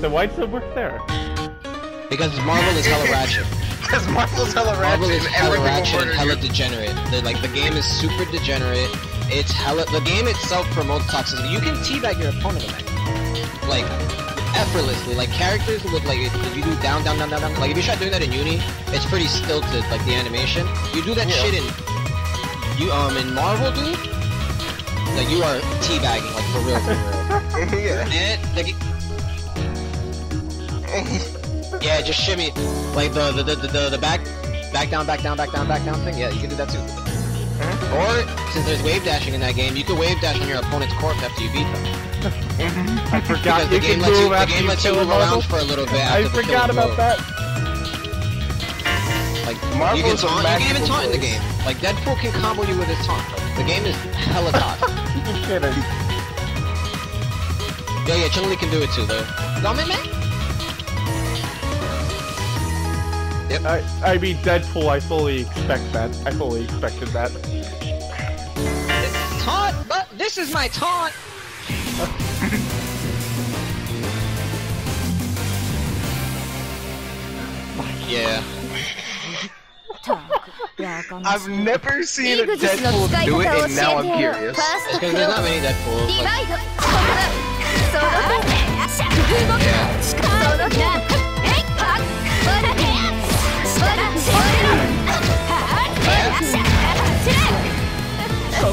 Then why'd Sub work there? Because Marvel is hella ratchet. Because Marvel's hella ratchet. Marvel is hella ratchet hella degenerate. They're like, the game is super degenerate. It's hella- the game itself promotes toxicity. You can teabag your opponent in that. Like, effortlessly. Like, characters look like, if you do down, down, down, down, down, like, if you try doing that in Uni, it's pretty stilted, like, the animation. You do that yeah. shit in, you, um, in Marvel, dude, like, you are teabagging, like, for real, for real. yeah. And, like, yeah, just shimmy. Like the the, the the the back back down, back down, back down, back down thing. Yeah, you can do that too. Hmm? Or, since there's wave dashing in that game, you can wave dash on your opponent's corpse after you beat them. Mm-hmm. I forgot because the game lets you, the game lets you move around for a little bit I forgot about that. Like, Marvel's you can, taunt, you can even taunt in the game. Like, Deadpool can combo you with his taunt. The game is hella tough. You're kidding. Yeah, yeah, Chun-Li can do it too, though. Don't man? Yep. I, I mean, Deadpool, I fully expect that. I fully expected that. This is taunt, but this is my taunt! yeah. I've never seen a Deadpool do it, and now I'm curious. Because there's not many Deadpools. Like... Yeah.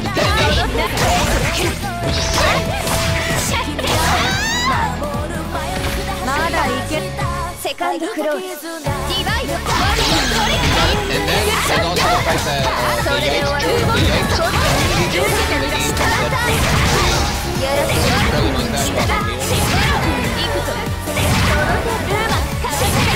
いたまだけドクローズ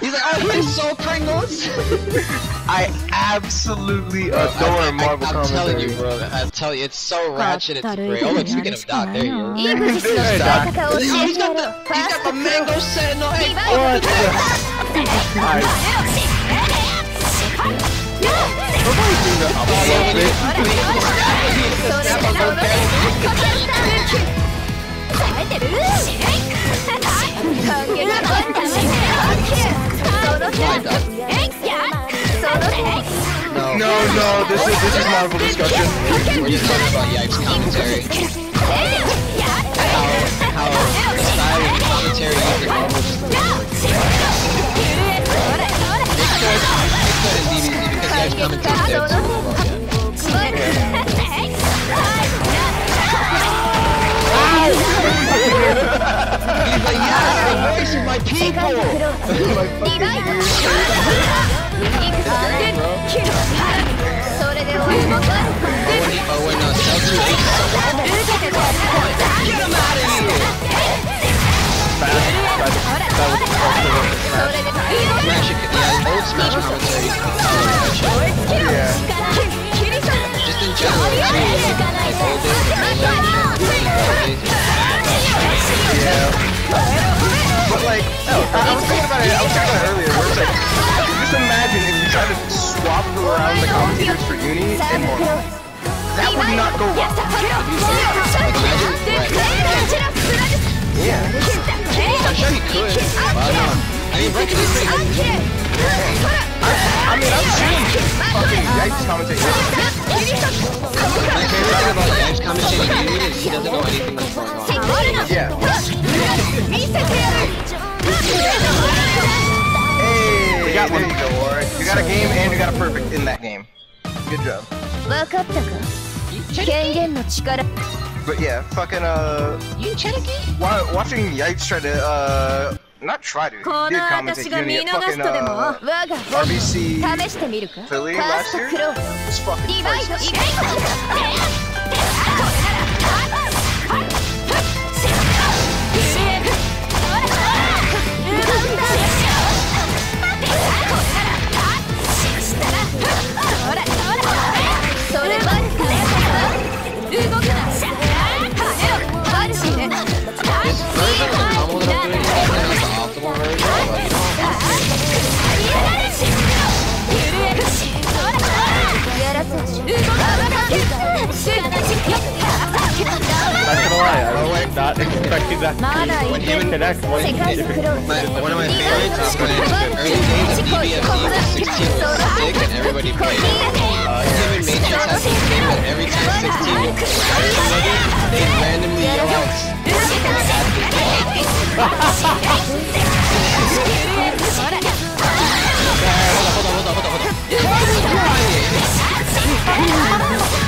He's like, I hate Soul Pringles. I absolutely adore I, I, Marvel I, I'm telling you, bro. I tell you, it's so ratchet, it's great. Oh, look, speaking of Doc, there you go. Oh, he's got the, he's got the mango setting on No, no, no, this is this is Marvel for discussion. We're just talking about Yipes commentary. How how commentary is almost because Yipes commentary is Smash, yeah, old Smash Bros. about it. I was talking about it earlier. Where it's like, just imagine if you tried to swap around the commentators for Uni and more. That would not go well. Yeah. i he could. I mean, I mean, i am seen fucking Yikes commentate. My favorite thing about commentating is he doesn't know anything that's going on. Yeah. We got one. you got a game and you got a perfect in that game. Good job. But yeah, fucking uh. You Watching Yikes try to uh. Not try to. did commentate fucking uh, RBC Philly last year. was fucking Not gonna lie, I was oh, not expecting that to when him and Connect one one of my favorites is when early days of BBFC was 16 was sick and everybody played it. Uh, him and Matrix had the same but every time 16 would start another, they'd randomly yell out, Hold on, hold on, hold on, hold on.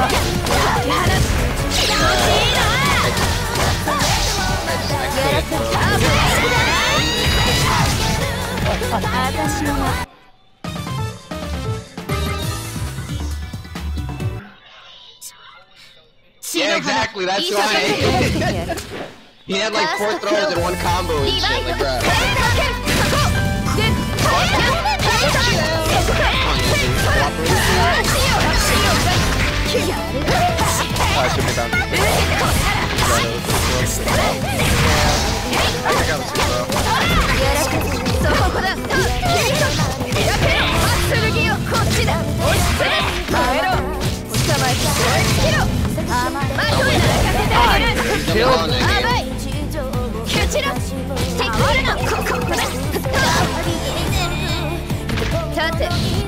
Yeah, exactly, that's why. he had like four throws in one combo and shit like that. Ah, should be done. I think I was too low. Kill! Take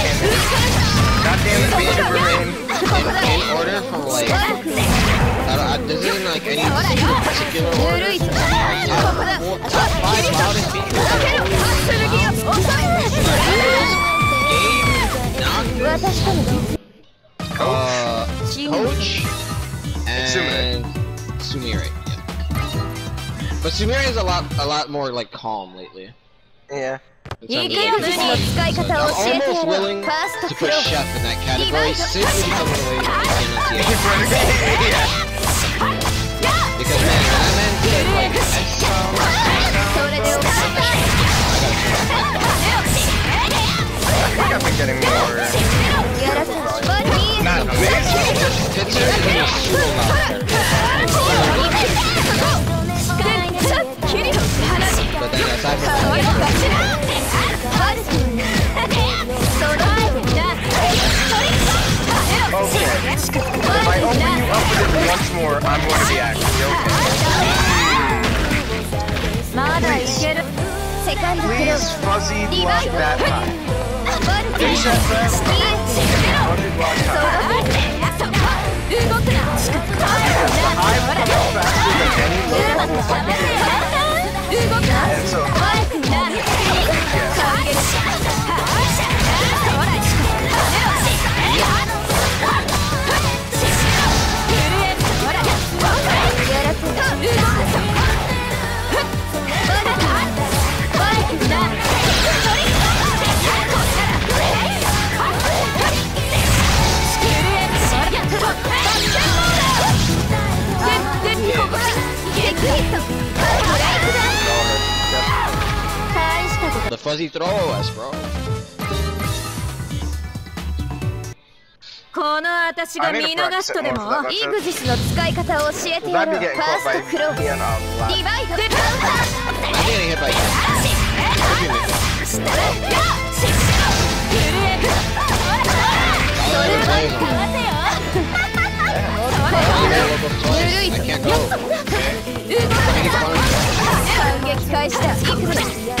any Game, Naku, uh, Coach, and Sumire. Yeah. But Sumire is a lot, a lot more like calm lately. Yeah. Like, so I'm almost willing to put Chef in that category since he's away from the Because man, when I'm in good, like next time, I think I've been getting more. Not amazing, but just considering the school not But then aside from that, If I open you up with it once more, I'm going to be actually okay. Please, Fuzzy, block that time. Deja Fuzzy, block time. I am he throw us, bro? この私が見逃すとでもイグジスの使い方を教えてやろうファーストクローリバイドデウンダー反撃開始だ。イグジス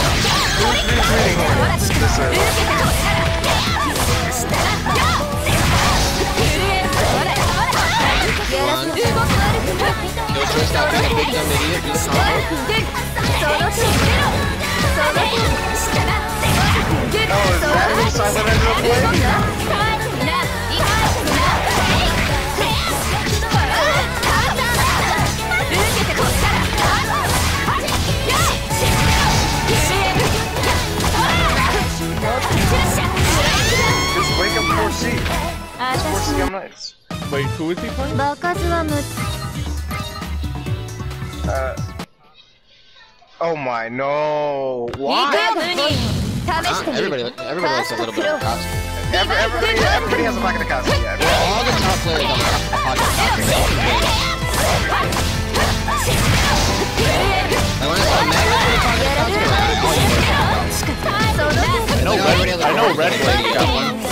です受けてこれなら動く Yoshida having a big memory of this song. Oh, is that what song that I ended up playing? Wait, who is he playing? Uh. Oh my no! Why? Uh, everybody, everybody looks a little bit of costume. Every, everybody, everybody has a pocket of costume. Yeah, all the top players I know red. I know Red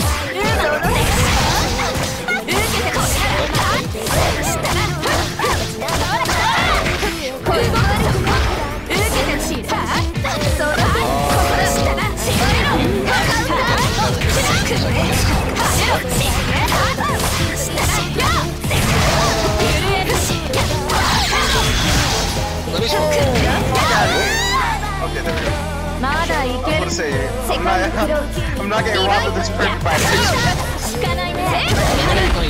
I'm not, I'm not getting robbed of this perfect vibration.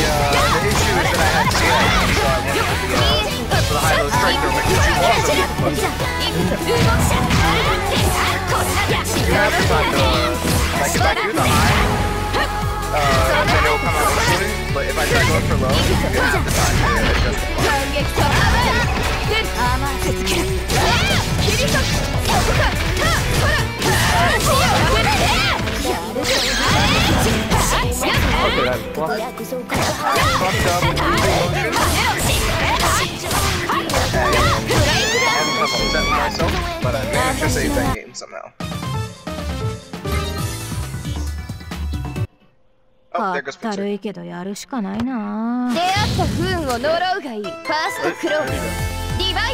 uh, the issue is that I have skills, so I want to be uh, for the high-low striker, which is awesome. But you have to find the, like, if I do the high, uh, then it will come out easily, but if I try going for low, you have to find the adjustment. 切り裂くそこかほらほらほら myself, but I managed to save that game somehow. Oh, there goes Pixar. 軽いけどやるしかないな。出会った不運を呪うがいい。ファーストクロール。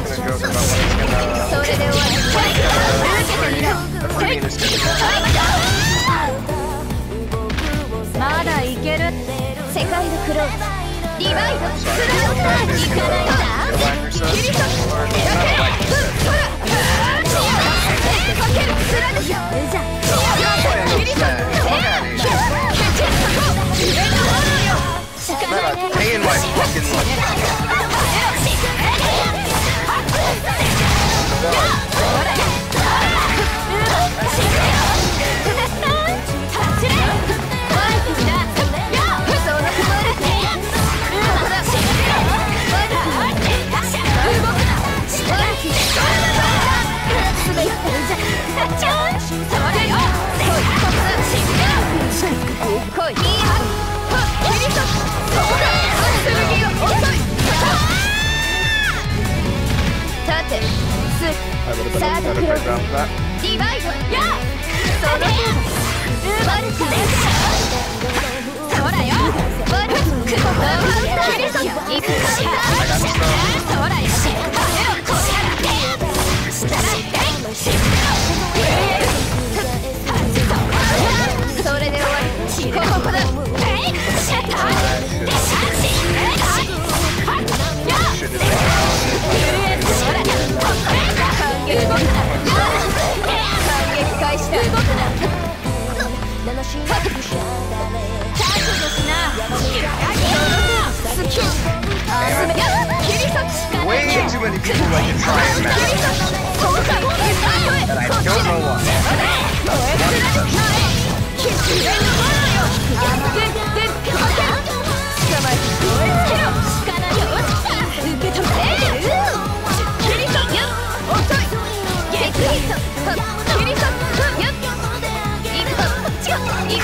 まだいける世界のクローリバイドクラウン行かないだキリトだけフッほらかけるスラですよじゃあキリトヘアキャッチそこ自分のものキリソないね危ない危ないれたら誰か頑張ディバイドやその程度奪われたそらよワルクロワンタイルソン行くかそらよこれをこれやってしたらえい many people I can try and match. And I don't know why.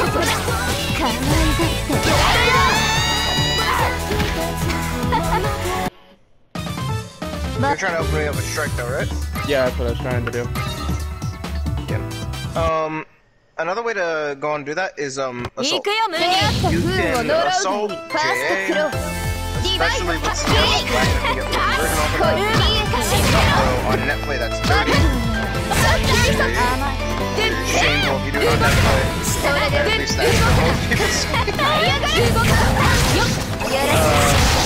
That's You're trying to open me up a strike though, right? Yeah, that's what I was trying to do. Yeah. Um, another way to go and do that is, um, assault. You can assault JA, especially with on Netplay, that's do on Netplay. At least that's for most uh,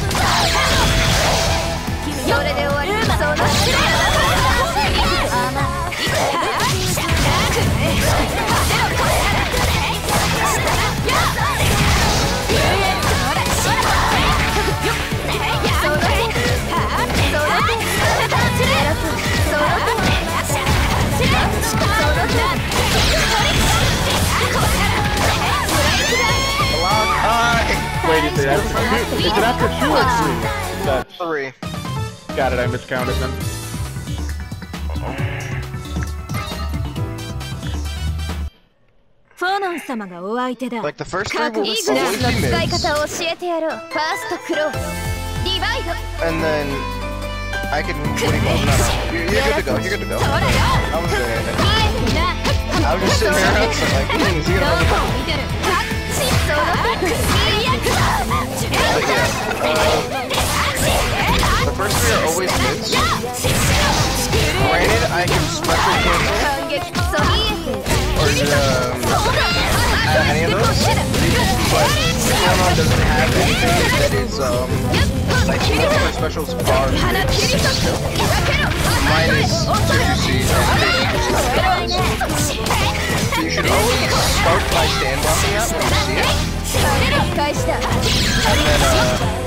Wait, you said that's two? You said after two or three? That's three. Got it, I miscounted them. Like the first time, will And then I can what do you call You're, good to go, you're good to go. I was I was just sitting there like, hmm, is he gonna Like, yeah, uh, first three are always hits. Granted, I can special cancel. Or um, uh, any of those. But Phonon doesn't have anything that is, um, like, my specials are Minus 2C and You should always start by stand blocking out when you see it. And then, uh,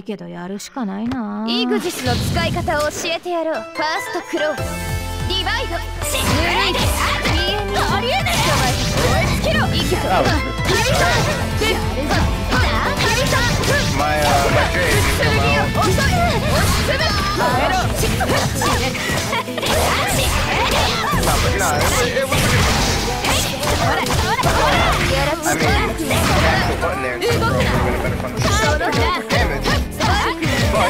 いけどやるしかないなイグジスの使い方を教えてやろうファーストクローリバイド死ぬいです永ありえない捕まえて追いつけろいけたカリサやるぞなカリサ前は負け剣を遅い押しつぶ燃えろ死ぬ死ぬほらほら I mean, that's the button there. So, so, so, so, so, so, so, so, so,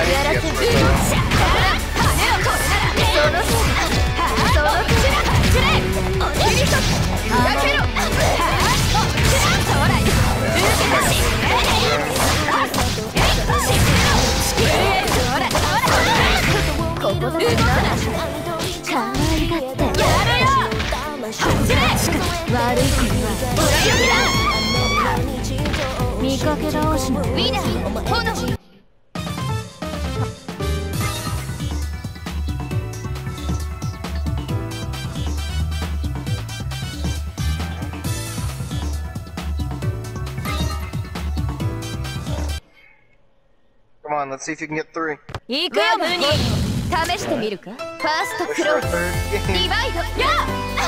Yeah! see if you can get three. 行くよ、ムーニー試してみるかファーストクロス。リバイドや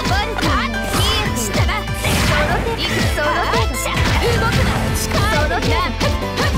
ワンタンキーしたらその手その手動くなその手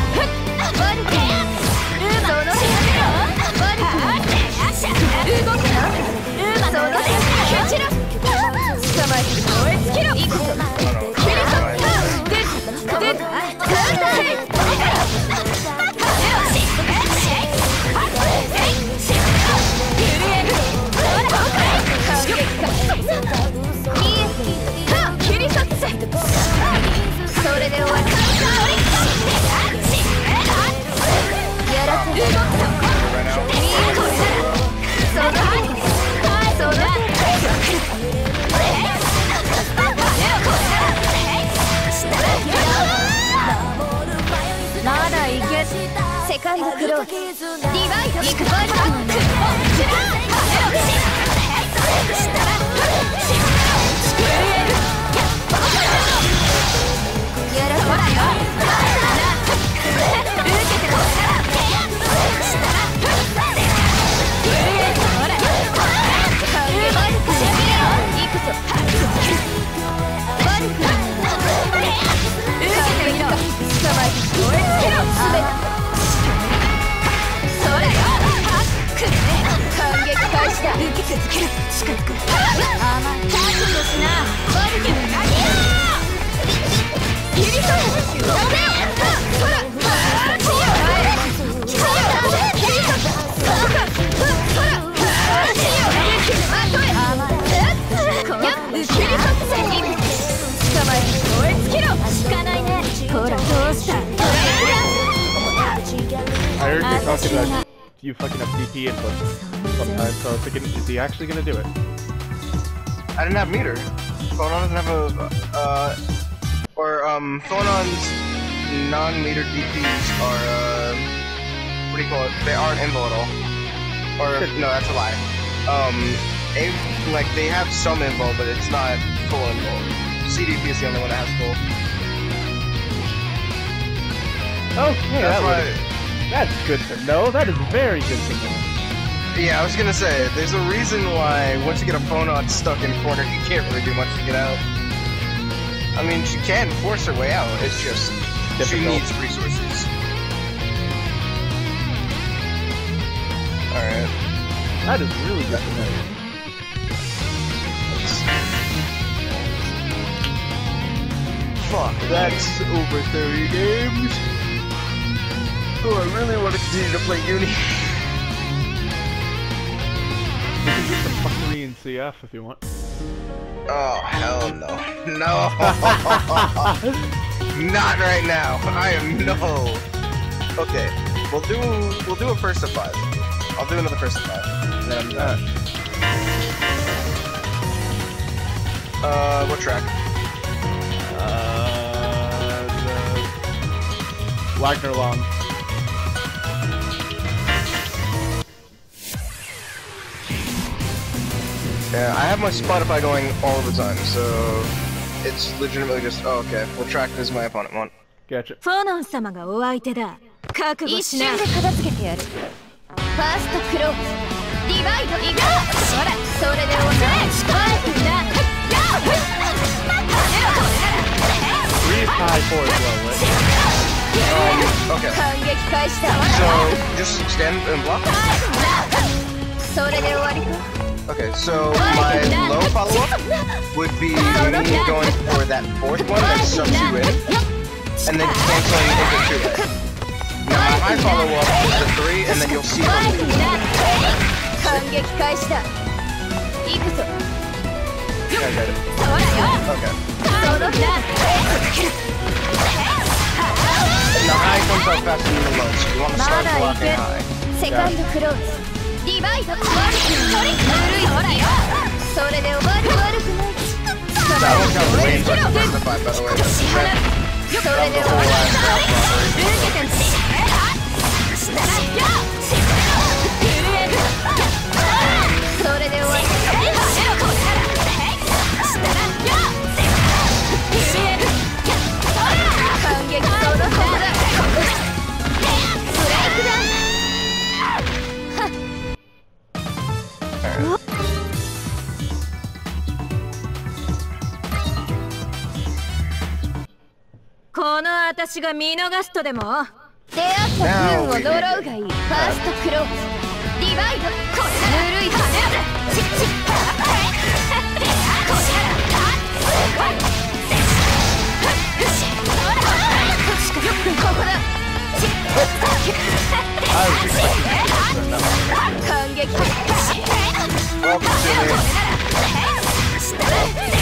ディバイドスクワイドバック反撃し a y u you fucking up DP input sometimes, so I was thinking, is he actually gonna do it? I didn't have meter. Phonon doesn't have a, uh, or, um, Phonon's non-meter DPs are, uh, what do you call it? They aren't involatile. Or, no, that's a lie. Um, they, like, they have some invol, but it's not full invol. CDP is the only one that has full. Oh, yeah, that's that why. That's good to know. That is very good to know. Yeah, I was gonna say, there's a reason why once you get a Phonon stuck in a corner, you can't really do much to get out. I mean, she can force her way out, it's just Difficult. she needs resources. Alright. That is really good to know. Fuck, that's over 30 games. Ooh, I really want to continue to play Uni. you can get the fuckery in CF if you want. Oh, hell no. No! Not right now. I am no. Okay, we'll do we'll do a first of five. I'll do another first of five. then Uh, what track? Uh, the Wagner Long. Yeah, I have my Spotify going all the time, so it's legitimately just, oh, okay, we'll track this my opponent want. Gotcha. First フォーノン様がお相手だ。覚悟しな。一瞬で片付けてやる。ファーストクローズ、ディバイド、イガーそれ、それでおねえ近いんだやっやっやっ Three, five, four, well, um, okay. So, just stand and block. それで終わりか Okay, so my low follow-up would be me going for that fourth one that sucks you in, and then canceling into two. Now my high follow-up is the three, and then you'll see I it. Okay. The high comes out faster than the low, so you want to start blocking high. Yeah. ィバイド悪くないぬるいほらよそれで終わり悪くないちくったそれで終わりうそれで終わり悪くないルーケんっしよ私が見逃すとでも出会った運を呪うがいいファーストクローズリバイドこれぬるいカメチッチッパラここだ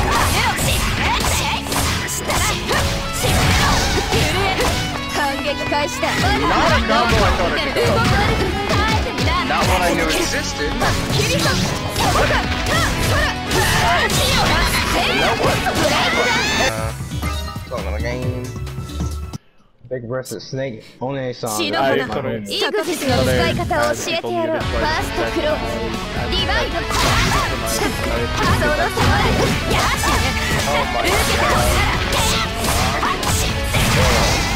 撃開始だか n a n e i s o h a i g s s の使い方を教えてやろう。ファーストクローリバイド、ハードのサムラヤシ受けてほしら。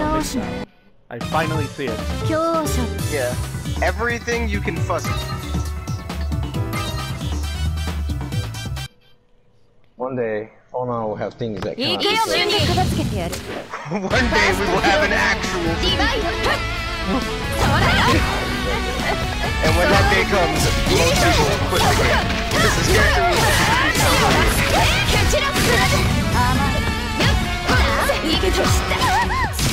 I finally see it. Yeah. Everything you can fuss. One day, Ono will have things that can One day we will have an actual And when that day comes, most people will quit the game. This is character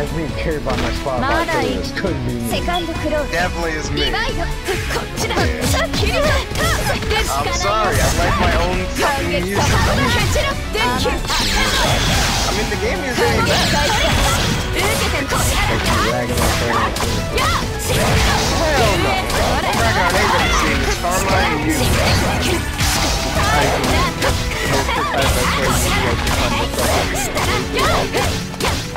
has being carried by my spot. this could be me. Definitely is me. I'm sorry, I like my own fucking music. I mean, the game is really bad. Hell no. Oh this and you. I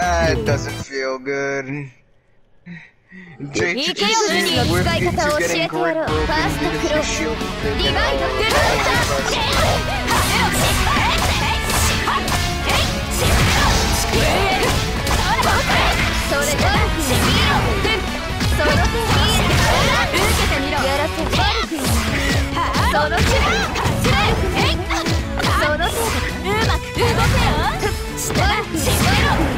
Ah, it doesn't feel good. 行けよルニーの使い方を教えてやろうファーストクロスリバイドブルーターそれとその手に受けてみろやらせ悪くその手にその手にうまく動けよ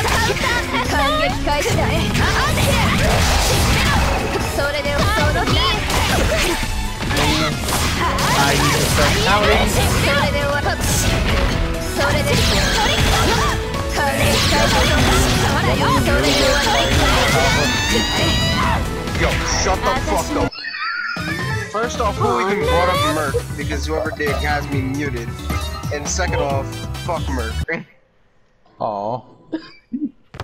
Yo, shut the fuck up. First off, who even brought up Merc? Because whoever did has me muted. And second off, fuck Merc. Oh.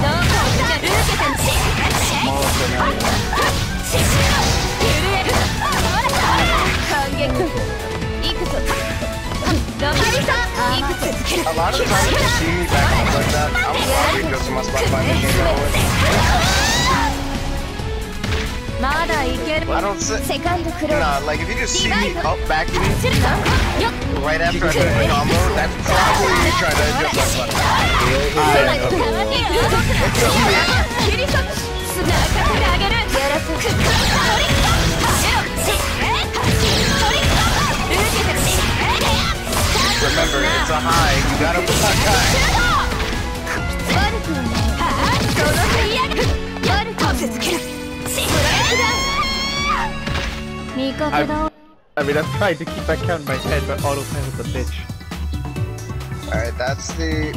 A lot of times you see me back up like that, I'm sorry because my spot by the game I don't see. Nah, like if you just see me up back me right after I do my combo, that's probably you trying to adjust my button. I know. Remember, it's a high. You gotta block high. 悪くない。I, I mean, I'm trying to keep that count in my head, but autopilot's a bitch. Alright, that's the...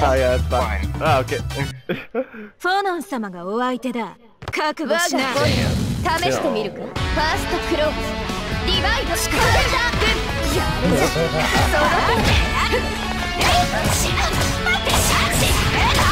Oh yeah, that's fine. Ah, okay. フォノン様がお相手だ。覚悟しな。試してみるか。ファーストクローズ。リバイドしかやるぞ。そうだ。やる。えっ、待って、シャンシー。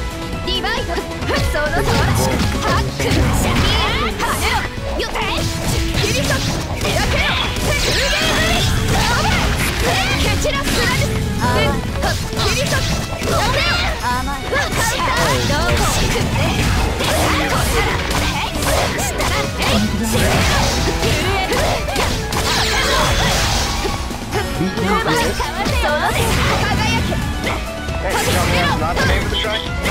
リバイドそのとらしくハックのシャキー跳ねろ予定切り裂く開けろ空間ハイ危ない蹴散らすラル切り裂く跳ねろ甘いわかったどこ行くねでさこしたらえいしたらえいしゆえるやっかわせよその手輝け Hey, come in, not the name of the strike.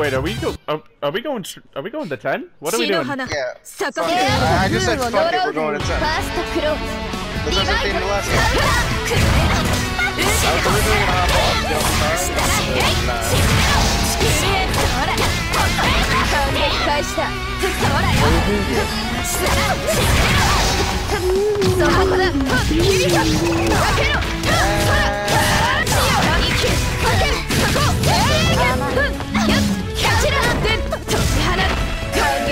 Wait, are we go are, are we going are we going to 10? What are we doing? Yeah. Fuck it. I just said fuck it, we're going to 10. That the last I was originally gonna hop off,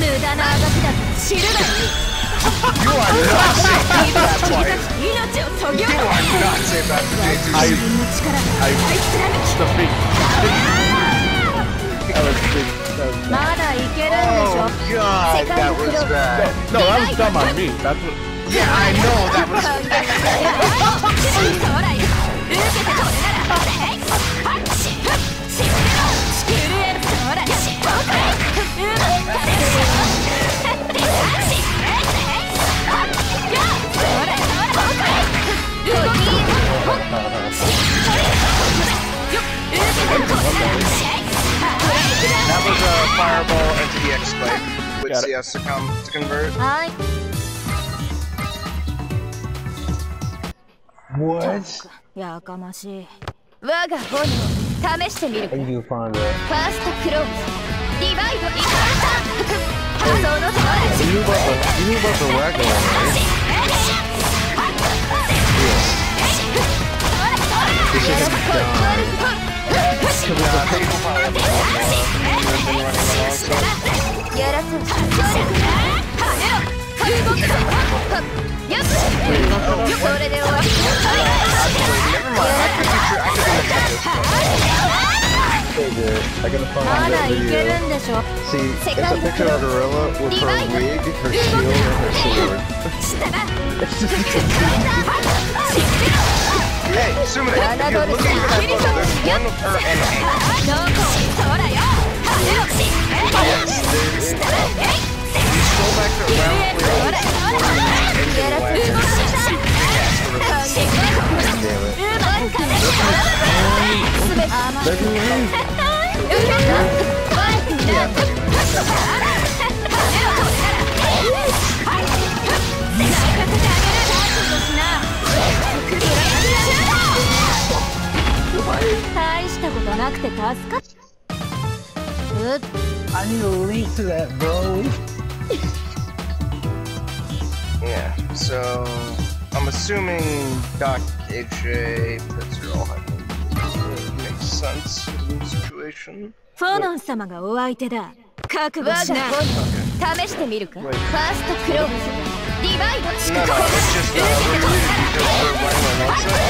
無駄なあがきだと知るがいい You are not safe that that way. You are not safe that that way. I, I defeat. That was big. Oh god, that was bad. No, that was dumb on me. That's what. Yeah, I know that was. Okay. That was a fireball into the X spike. Which CS to come to convert. Hi. What? やかましい。我が本能試してみる。ファーストクローズ、リバイブインパーサー。仮想の手の足。You about the you about the wagon, right? Yeah. This is dumb. しょ僕せんまだいけるんでしょ Hey, Sumina, if you're looking for photos, one of her and me. Yes, there you go. You scroll back to round three on the engine wagon. Damn it. Let me in. Yeah, let me in. はい大したことなくて助かっうっ I need a link to that, bro. yeah, so I'm assuming Doc HA puts her all hunting. Makes sense in the situation. フォノン様がお相手だ。覚悟しな。試してみるか。ファーストクローブ。リバイド。No, no, it's just not. We're really just overrunning on that.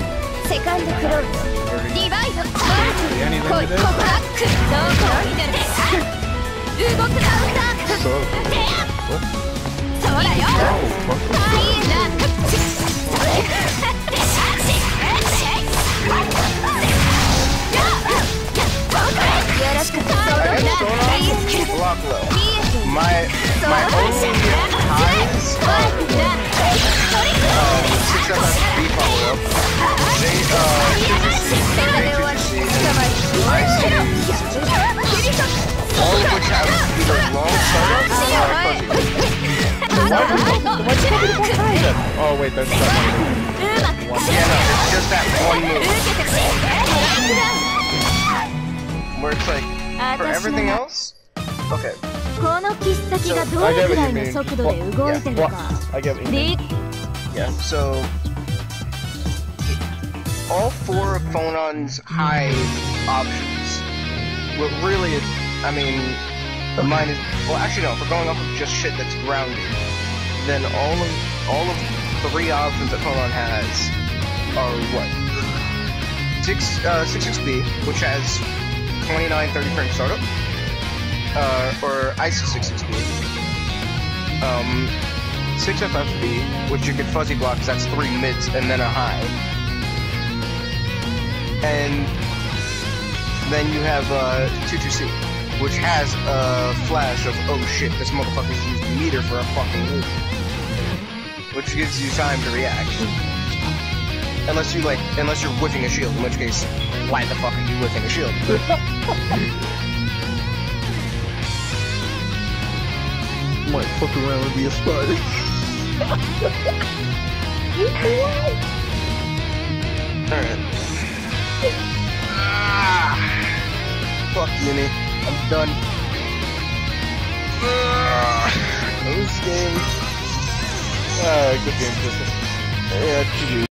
セカンドクローズリバイドマーチコイここはクどこに出て動くカウンターレそうだよチンッよろしくそうだリスル my my only times uh, uh, except that's up. They uh efficiency and all of which have either long startups or Why did you one time? Oh wait, that's not one. Yeah, no, it's just that one move. Where it's like for everything else. Okay. So I この切っ先がどれくらいの速度で動いてるか。Dick. Yeah. I what? Yeah. So all four of Phonon's hive options were really, I mean, okay. mine is. Well, actually no. If we're going off of just shit that's grounded, then all of all of three options that Phonon has are what six uh, six six which has 29 30 frame startup uh, or ISO616, um, 6FFB, which you can fuzzy block because that's three mids and then a high. And then you have uh, 22C, which has a flash of, oh shit, this motherfucker's used meter for a fucking loop. Which gives you time to react. Unless you like, unless you're whiffing a shield, in which case, why the fuck are you whiffing a shield? might fuck around and be a spider. Alright. Ah, fuck unit. I'm done. Ah, Close game. Ah, good game, Crystal. Yeah,